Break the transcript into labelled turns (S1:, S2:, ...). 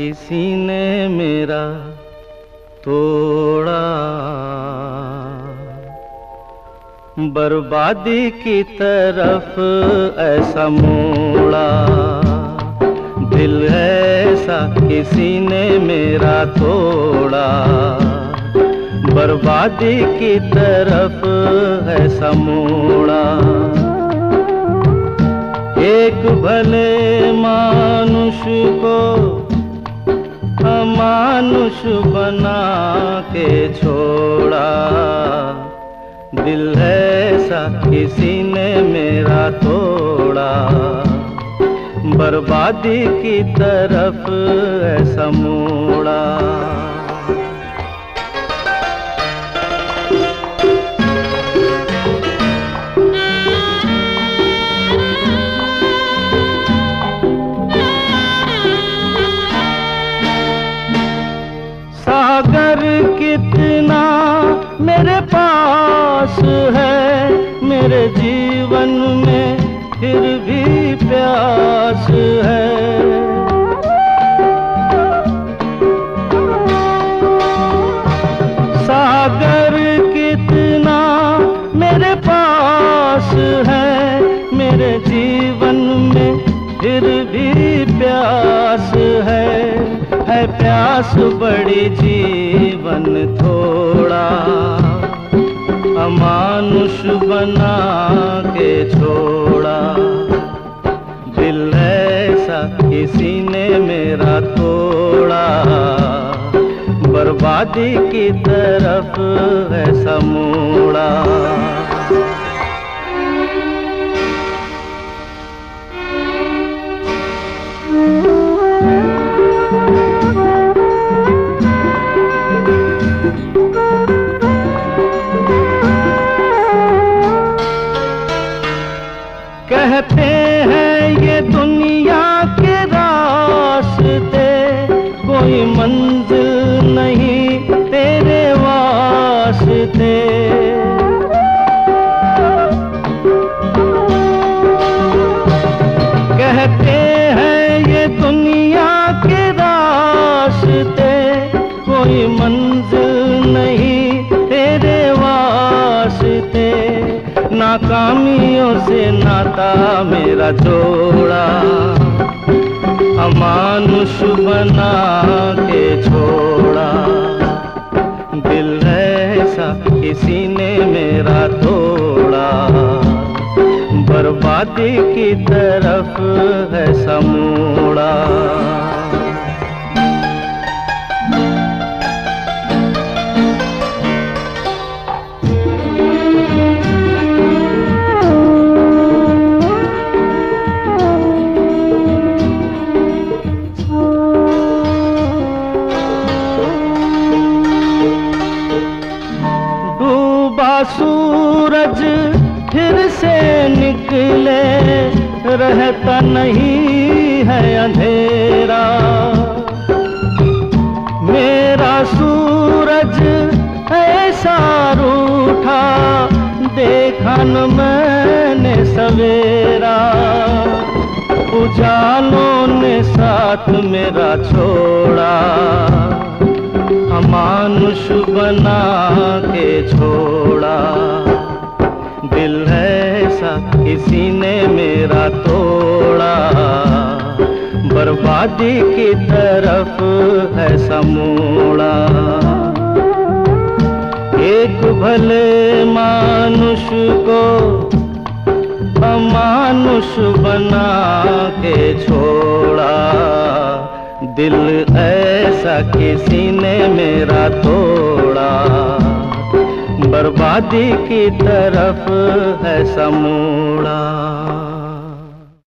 S1: किसी ने मेरा तोड़ा। बर्बादी की तरफ़ ऐसा मोड़ा। दिल ऐसा किसी ने मेरा तोड़ा। बर्बादी की तरफ़ ऐसा मोड़ा। एक भले मानुष को अमानुष बना के छोड़ा। दिल ऐसा किसी ने मेरा तोड़ा। बर्बादी की तरफ़ ऐसा मोड़ा। जीवन में फिर भी प्यास है। सागर कितना मेरे पास है, मेरे जीवन में फिर भी प्यास है। है प्यास बड़ी जीवन थोड़ा, अमानुष बना के किसी ने मेरा तोड़ा बर्बादी की तरफ़ ऐसा मोड़ा कहते नाकामियों से नाता मेरा जोड़ा। अमानुष बना के छोड़ा। दिल ऐसा किसी ने मेरा तोड़ा। बर्बादी की तरफ़ है समूड़ा। सूरज फिर से निकले, रहता नहीं है अंधेरा। मेरा सूरज ऐसा रूठा, देखा न मैंने सवेरा। उजालों ने साथ मेरा छोड़ा। अमानुष बना के छोड़ा। दिल है ऐसा किसी ने मेरा तोड़ा। बर्बादी की तरफ़ है समूड़ा। एक भले मानुष को अमानुष बना के छोड़ा। दिल ऐसा किसी ने मेरा तोड़ा। बर्बादी की तरफ़ है समूड़ा।